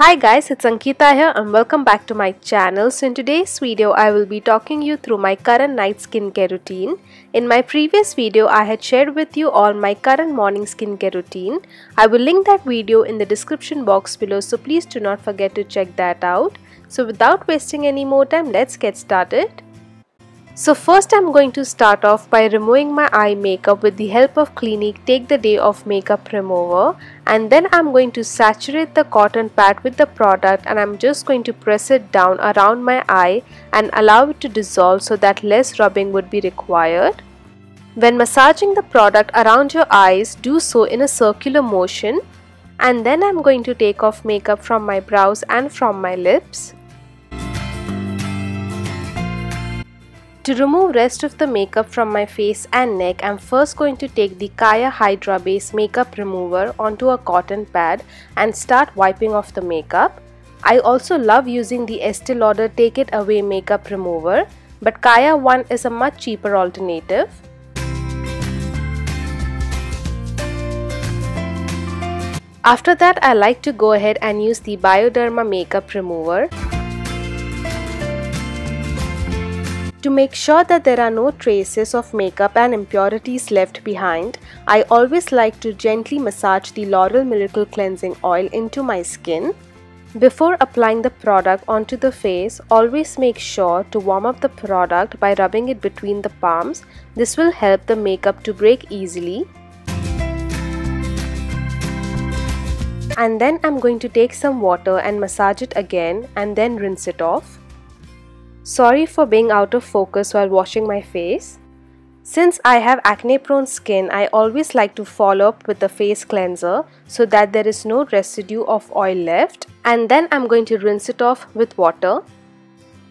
Hi guys, it's Ankita here and welcome back to my channel. So in today's video, I will be talking you through my current night skincare routine. In my previous video, I had shared with you all my current morning skincare routine. I will link that video in the description box below so please do not forget to check that out. So without wasting any more time, let's get started. So first I'm going to start off by removing my eye makeup with the help of Clinique Take the Day Off Makeup Remover and then I'm going to saturate the cotton pad with the product and I'm just going to press it down around my eye and allow it to dissolve so that less rubbing would be required. When massaging the product around your eyes, do so in a circular motion and then I'm going to take off makeup from my brows and from my lips. To remove rest of the makeup from my face and neck, I'm first going to take the Kaya Hydra Base Makeup Remover onto a cotton pad and start wiping off the makeup. I also love using the Estee Lauder Take It Away Makeup Remover, but Kaya one is a much cheaper alternative. After that, I like to go ahead and use the Bioderma Makeup Remover. To make sure that there are no traces of makeup and impurities left behind, I always like to gently massage the L'Oreal Miracle Cleansing Oil into my skin. Before applying the product onto the face, always make sure to warm up the product by rubbing it between the palms. This will help the makeup to break easily. And then I'm going to take some water and massage it again and then rinse it off. Sorry for being out of focus while washing my face. Since I have acne prone skin, I always like to follow up with a face cleanser so that there is no residue of oil left and then I'm going to rinse it off with water.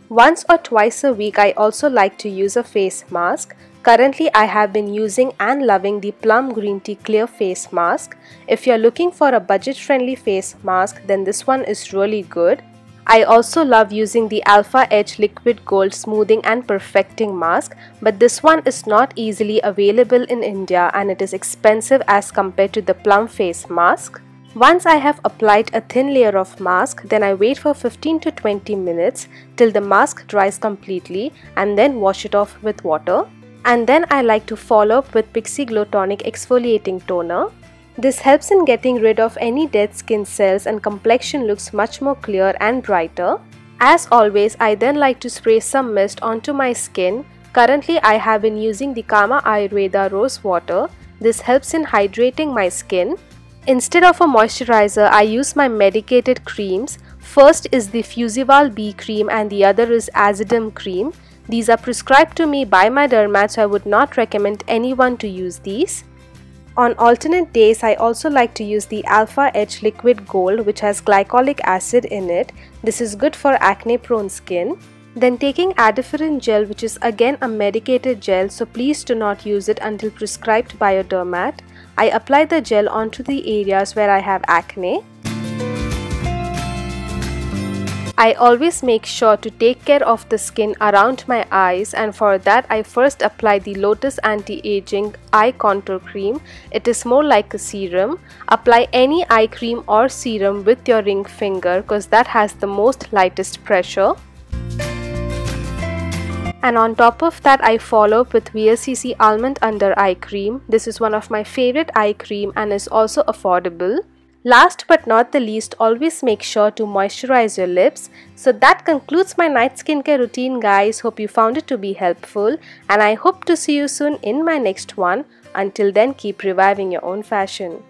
Once or twice a week I also like to use a face mask. Currently I have been using and loving the Plum Green Tea Clear Face Mask. If you're looking for a budget friendly face mask then this one is really good. I also love using the Alpha H Liquid Gold Smoothing and Perfecting Mask but this one is not easily available in India and it is expensive as compared to the Plum Face Mask. Once I have applied a thin layer of mask, then I wait for 15 to 20 minutes till the mask dries completely and then wash it off with water. And then I like to follow up with Pixi Glow Tonic Exfoliating Toner. This helps in getting rid of any dead skin cells and complexion looks much more clear and brighter. As always, I then like to spray some mist onto my skin. Currently, I have been using the Kama Ayurveda Rose Water. This helps in hydrating my skin. Instead of a moisturizer, I use my medicated creams. First is the Fusiwal B cream and the other is Aziderm cream. These are prescribed to me by my dermat so I would not recommend anyone to use these. On alternate days, I also like to use the Alpha H Liquid Gold which has glycolic acid in it. This is good for acne prone skin. Then taking Adaferin gel which is again a medicated gel so please do not use it until prescribed by your dermat. I apply the gel onto the areas where I have acne. I always make sure to take care of the skin around my eyes and for that I first apply the Lotus Anti-Aging Eye Contour Cream. It is more like a serum. Apply any eye cream or serum with your ring finger because that has the most lightest pressure. And on top of that I follow up with VLCC Almond Under Eye Cream. This is one of my favorite eye cream and is also affordable. Last but not the least, always make sure to moisturize your lips. So that concludes my night skincare routine guys. Hope you found it to be helpful and I hope to see you soon in my next one. Until then, keep reviving your own fashion.